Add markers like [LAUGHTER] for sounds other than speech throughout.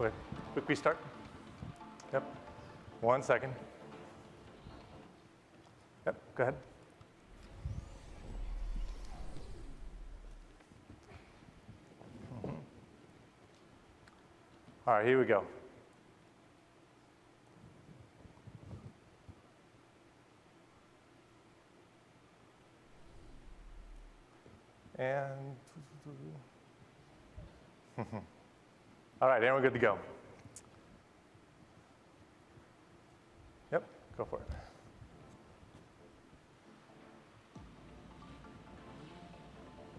Okay, quick restart. Yep. One second. Yep, go ahead. Mhm. All right, here we go. And all right, we're good to go. Yep, go for it.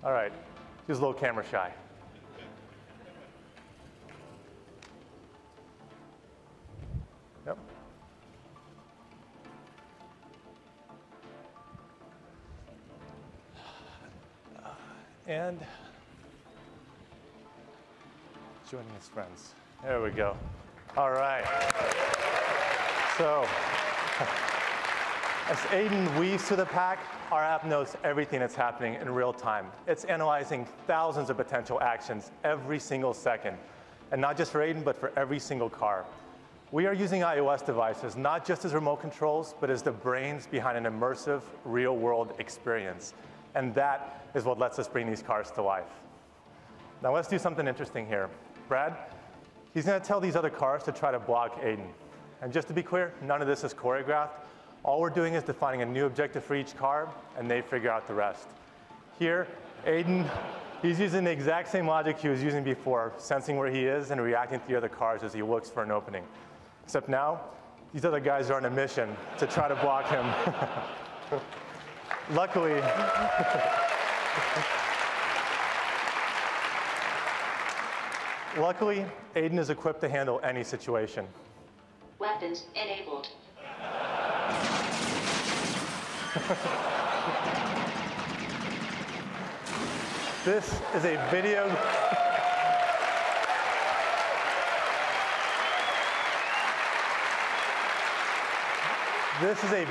All right, he's a little camera shy. Yep. And joining his friends. There we go. All right. So, [LAUGHS] as Aiden weaves to the pack, our app knows everything that's happening in real time. It's analyzing thousands of potential actions every single second. And not just for Aiden, but for every single car. We are using iOS devices not just as remote controls, but as the brains behind an immersive, real world experience. And that is what lets us bring these cars to life. Now let's do something interesting here. Brad, he's gonna tell these other cars to try to block Aiden. And just to be clear, none of this is choreographed. All we're doing is defining a new objective for each car, and they figure out the rest. Here, Aiden, he's using the exact same logic he was using before, sensing where he is and reacting to the other cars as he looks for an opening. Except now, these other guys are on a mission to try to block him. [LAUGHS] Luckily, [LAUGHS] Luckily, Aiden is equipped to handle any situation. Weapons enabled. This is a video. [LAUGHS] this is a